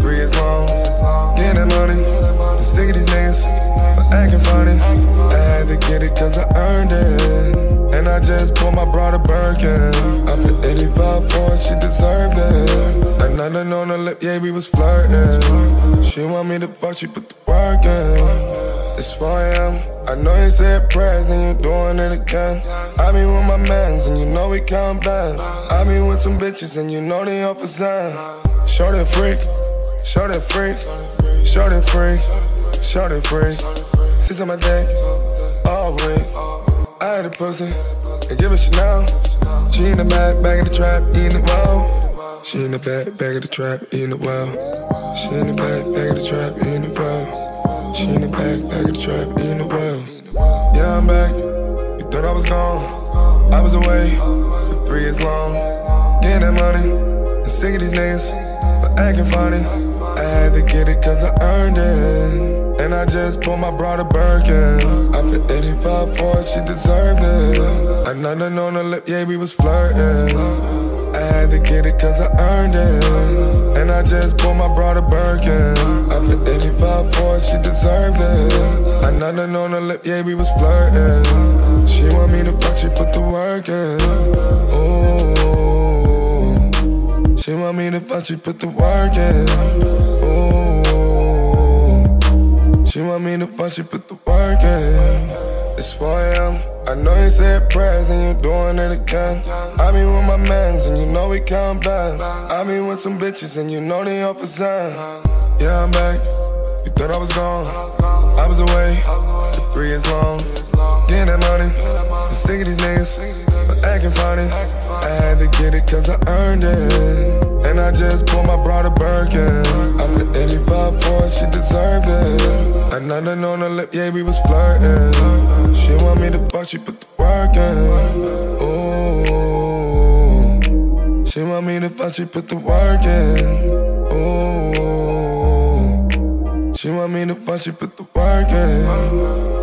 Three is long, get that money. I'm sick of these niggas for acting funny. I had to get it cause I earned it. And I just pulled my brother Birkin. I put 85 points. she deserved it. Nothing on her lip, yeah, we was flirting. She want me to fuck, she put the work in. It's 4 a.m. I know you said prayers and you're doing it again. I been with my mans and you know we count bands. I been with some bitches and you know they off a sign. Show that freak, show that freak, show that freak, show that freak. Sits on my dick all week. I had a pussy and give it Chanel. She in the back, back of the trap, eating it well. She in the back, back of the trap, eating it well. She in the back, back of the trap, eating it well. She in the back, back of the trap, eating the well. Yeah, I'm back. You thought I was gone. I was away for three years long. Getting that money. And sick of these niggas for acting funny. I had to get it cause I earned it. And I just bought my brother Birkin. I put 85 for it, she deserved it. Like nothing on her lip, yeah, we was flirting. I had to get it cause I earned it. And I just bought my brother Birkin. I put 85 for it, she deserved it. Like nothing on her lip, yeah, we was flirting. She want me to fuck, she put the work in. Ooh. She want me to fuck, she put the work in. Ooh. She want me to fuck, she put the work in. It's 4 a.m. I know you said prayers and you're doing it again. I been mans and you know we count bands. I been with some bitches and you know they off a sign. Yeah, I'm back. You thought I was gone. I was away for three years long. Getting that money. I'm sick of these niggas for acting funny. I had to get it cause I earned it. And I just bought my brother Birkin. Put 85 for she deserved it. Nothing on her lip, yeah, we was flirting. She want me to fuck, she put the work in. She want me to fuck, she put the work in. Ooh. She want me to fuck, she put the work in.